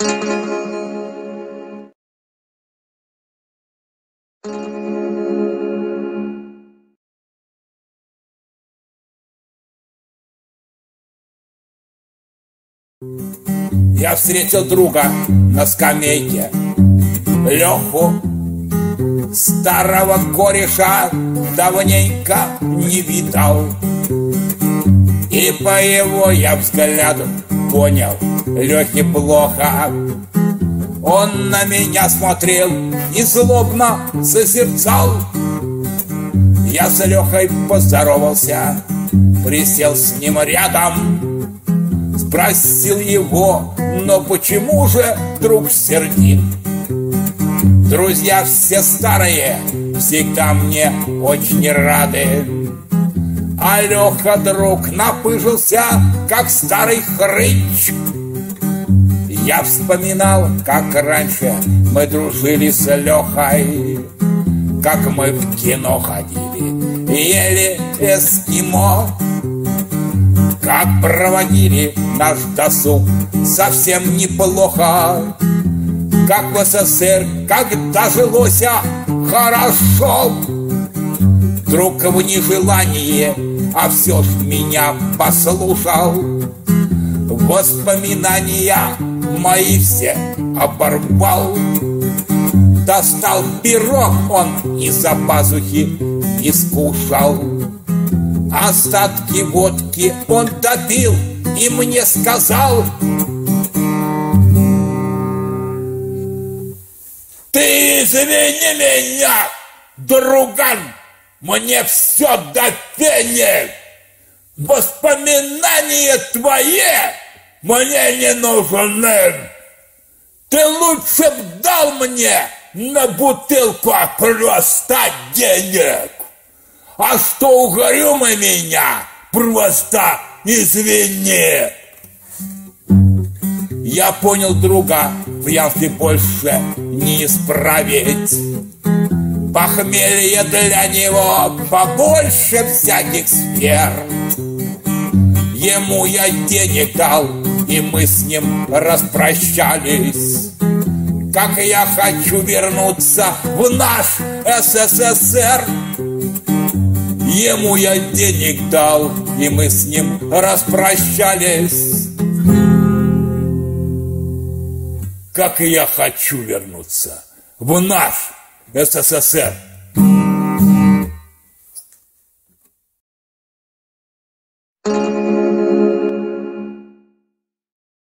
Я встретил друга на скамейке. Леху Старого кореша давненько не видал. И по его я взгляду понял Лехе плохо Он на меня смотрел и злобно созерцал Я с Лехой поздоровался Присел с ним рядом Спросил его, но почему же друг сердит? Друзья все старые, всегда мне очень рады. А Леха друг напыжился, как старый хрыч. Я вспоминал, как раньше мы дружили с Лехой, Как мы в кино ходили, ели эскимо, Как проводили наш досуг совсем неплохо как в СССР, когда жилося хорошо. Друг в нежелании, а все ж меня послушал. Воспоминания мои все оборвал. Достал пирог он из-за пазухи и скушал. Остатки водки он допил и мне сказал — Ты извини меня, друган, мне все до пени. Воспоминания твои мне не нужны. Ты лучше б дал мне на бутылку просто денег. А что угорюмый меня, просто извини. Я понял друга, в Ялте больше не исправить. Похмелье для него побольше всяких сфер. Ему я денег дал, и мы с ним распрощались. Как я хочу вернуться в наш СССР. Ему я денег дал, и мы с ним распрощались. как я хочу вернуться в наш СССР.